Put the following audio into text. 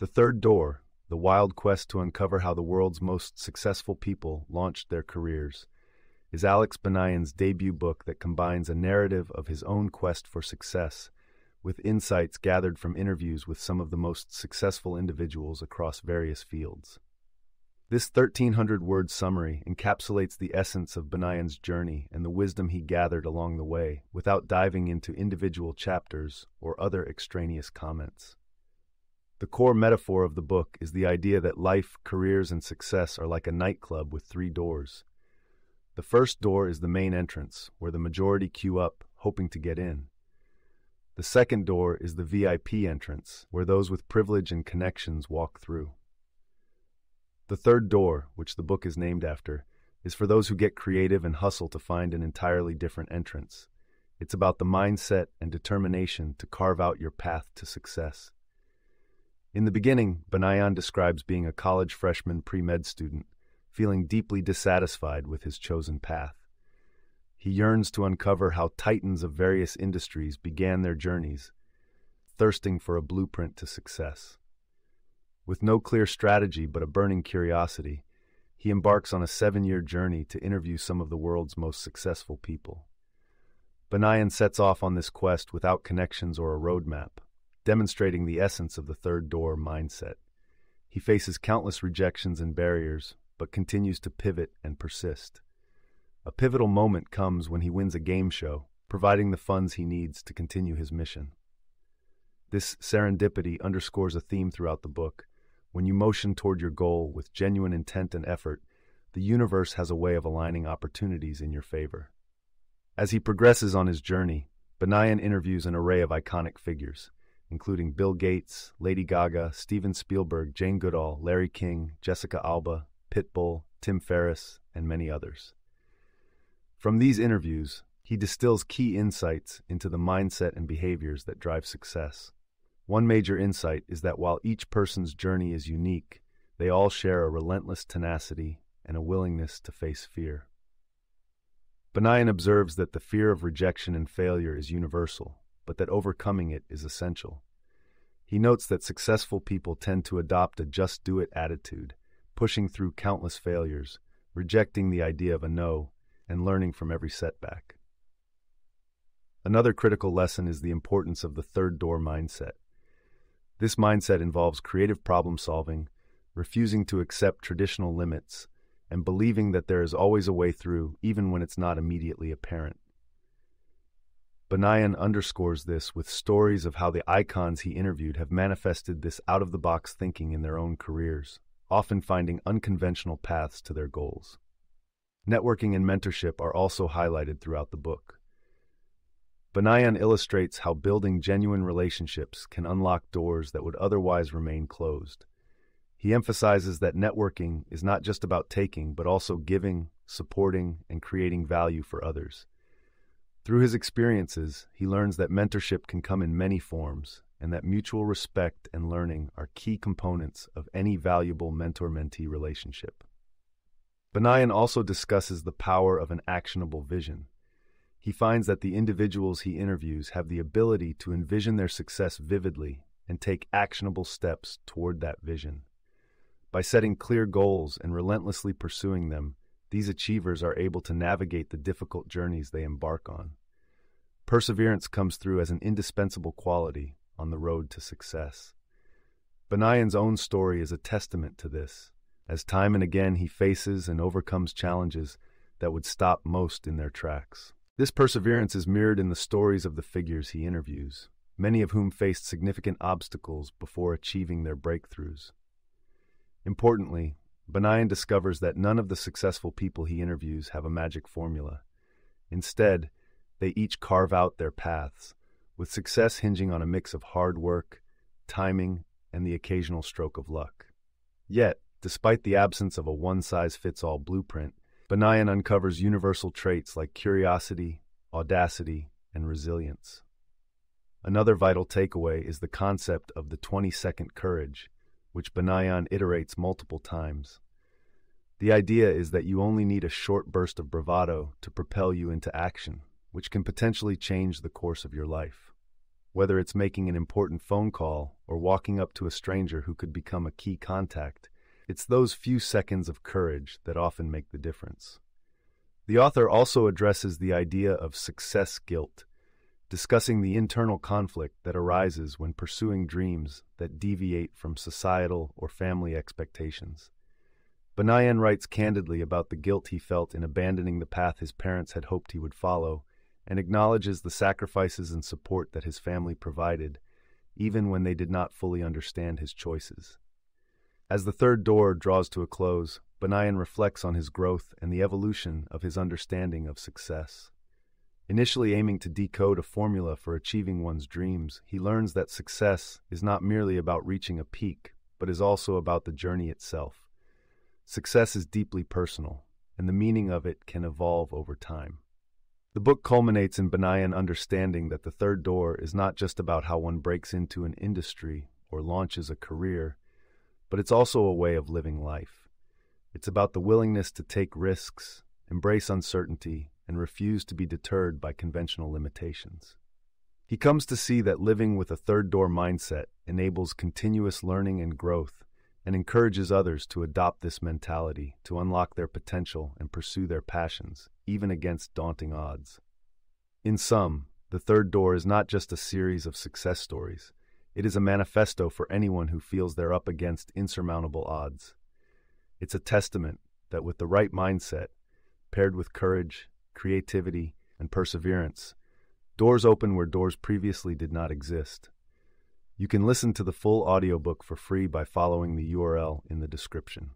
The Third Door, the wild quest to uncover how the world's most successful people launched their careers, is Alex Banayan's debut book that combines a narrative of his own quest for success with insights gathered from interviews with some of the most successful individuals across various fields. This 1,300 word summary encapsulates the essence of Banayan's journey and the wisdom he gathered along the way without diving into individual chapters or other extraneous comments. The core metaphor of the book is the idea that life, careers, and success are like a nightclub with three doors. The first door is the main entrance, where the majority queue up, hoping to get in. The second door is the VIP entrance, where those with privilege and connections walk through. The third door, which the book is named after, is for those who get creative and hustle to find an entirely different entrance. It's about the mindset and determination to carve out your path to success. In the beginning, Banayan describes being a college freshman pre med student feeling deeply dissatisfied with his chosen path. He yearns to uncover how titans of various industries began their journeys, thirsting for a blueprint to success. With no clear strategy but a burning curiosity, he embarks on a seven year journey to interview some of the world's most successful people. Banayan sets off on this quest without connections or a roadmap, demonstrating the essence of the third door mindset. He faces countless rejections and barriers, but continues to pivot and persist. A pivotal moment comes when he wins a game show, providing the funds he needs to continue his mission. This serendipity underscores a theme throughout the book. When you motion toward your goal with genuine intent and effort, the universe has a way of aligning opportunities in your favor. As he progresses on his journey, Banayan interviews an array of iconic figures, including Bill Gates, Lady Gaga, Steven Spielberg, Jane Goodall, Larry King, Jessica Alba, Pitbull, Tim Ferriss, and many others. From these interviews, he distills key insights into the mindset and behaviors that drive success. One major insight is that while each person's journey is unique, they all share a relentless tenacity and a willingness to face fear. Banayan observes that the fear of rejection and failure is universal, but that overcoming it is essential. He notes that successful people tend to adopt a just do it attitude pushing through countless failures, rejecting the idea of a no, and learning from every setback. Another critical lesson is the importance of the third door mindset. This mindset involves creative problem solving, refusing to accept traditional limits, and believing that there is always a way through, even when it's not immediately apparent. Banayan underscores this with stories of how the icons he interviewed have manifested this out of the box thinking in their own careers often finding unconventional paths to their goals. Networking and mentorship are also highlighted throughout the book. Banayan illustrates how building genuine relationships can unlock doors that would otherwise remain closed. He emphasizes that networking is not just about taking, but also giving, supporting, and creating value for others. Through his experiences, he learns that mentorship can come in many forms, and that mutual respect and learning are key components of any valuable mentor mentee relationship. Banayan also discusses the power of an actionable vision. He finds that the individuals he interviews have the ability to envision their success vividly and take actionable steps toward that vision. By setting clear goals and relentlessly pursuing them, these achievers are able to navigate the difficult journeys they embark on. Perseverance comes through as an indispensable quality, on the road to success. Banayan's own story is a testament to this, as time and again he faces and overcomes challenges that would stop most in their tracks. This perseverance is mirrored in the stories of the figures he interviews, many of whom faced significant obstacles before achieving their breakthroughs. Importantly, Banayan discovers that none of the successful people he interviews have a magic formula. Instead, they each carve out their paths, with success hinging on a mix of hard work, timing, and the occasional stroke of luck. Yet, despite the absence of a one size fits all blueprint, Banayan uncovers universal traits like curiosity, audacity, and resilience. Another vital takeaway is the concept of the 20 second courage, which Banayan iterates multiple times. The idea is that you only need a short burst of bravado to propel you into action which can potentially change the course of your life. whether it's making an important phone call or walking up to a stranger who could become a key contact. It's those few seconds of courage that often make the difference. The author also addresses the idea of success guilt, discussing the internal conflict that arises when pursuing dreams that deviate from societal or family expectations. Banayan writes candidly about the guilt he felt in abandoning the path his parents had hoped he would follow, and acknowledges the sacrifices and support that his family provided, even when they did not fully understand his choices. As the third door draws to a close, Banayan reflects on his growth and the evolution of his understanding of success. Initially aiming to decode a formula for achieving one's dreams, he learns that success is not merely about reaching a peak, but is also about the journey itself. Success is deeply personal, and the meaning of it can evolve over time. The book culminates in Banayan understanding that the third door is not just about how one breaks into an industry or launches a career, but it's also a way of living life. It's about the willingness to take risks, embrace uncertainty, and refuse to be deterred by conventional limitations. He comes to see that living with a third door mindset enables continuous learning and growth and encourages others to adopt this mentality to unlock their potential and pursue their passions, even against daunting odds. In sum, The Third Door is not just a series of success stories, it is a manifesto for anyone who feels they're up against insurmountable odds. It's a testament that with the right mindset, paired with courage, creativity, and perseverance, doors open where doors previously did not exist. You can listen to the full audiobook for free by following the URL in the description.